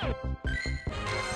ピッ!